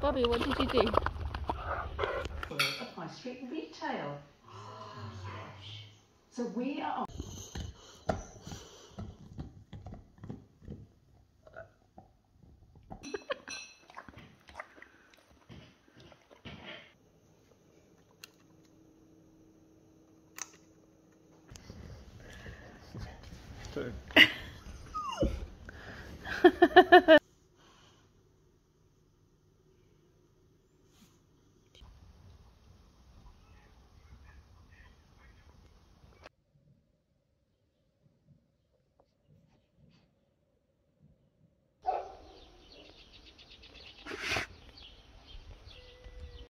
Bobby, what did you do? of High Street Retail. So we are Two.